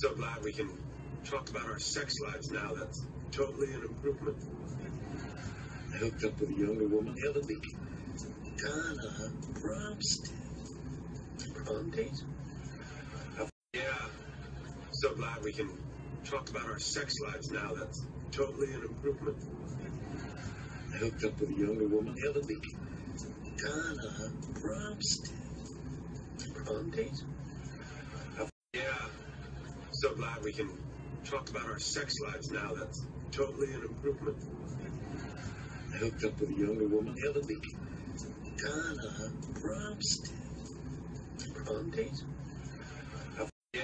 So glad we can talk about our sex lives now. That's totally an improvement. I hooked up with a younger woman the other week. Donna Bromstead. Prom date? Yeah. So glad we can talk about our sex lives now. That's totally an improvement. I hooked up with a younger woman the other week. Donna Bromstead. Prom date? Yeah. So glad we can talk about our sex lives now. That's totally an improvement. I hooked up with a younger woman the other week. Donna Bromstead. Prom date? Uh, yeah.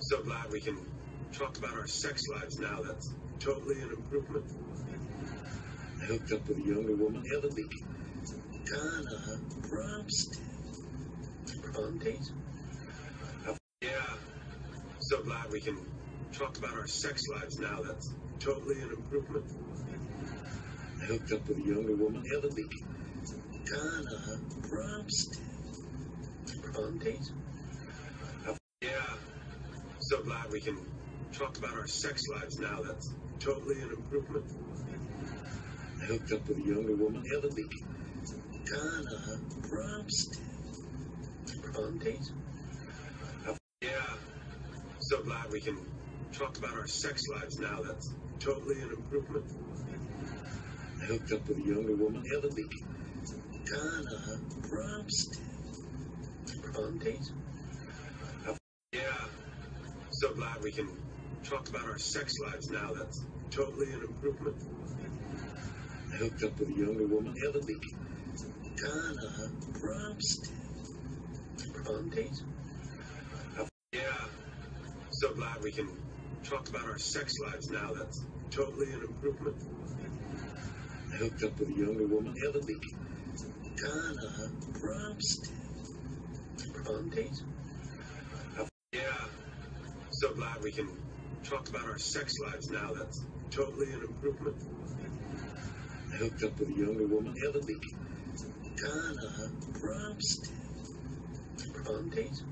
So glad we can talk about our sex lives now. That's totally an improvement. I hooked up with a younger woman the other week. Donna Bromstead. Prom date? So glad we can talk about our sex lives now. That's totally an improvement. I hooked up with a younger woman the other week. Donna Bromstead. Prom date? Uh, yeah. So glad we can talk about our sex lives now. That's totally an improvement. I hooked up with a younger woman the other week. Donna Bromstead. Prom date? Glad we can talk about our sex lives now. That's totally an improvement. I hooked up with a younger woman the other week. Donna Bromstead. Prom date? Yeah. So glad we can talk about our sex lives now. That's totally an improvement. I hooked up with a younger woman the other week. Donna Bromstead. Prom date? We can talk about our sex lives now. That's totally an improvement. I hooked up with a younger woman the other week. Donna Bromstead. Prom date? Yeah. So glad we can talk about our sex lives now. That's totally an improvement. I hooked up with a younger woman the other week. Donna Bromstead. Prom date?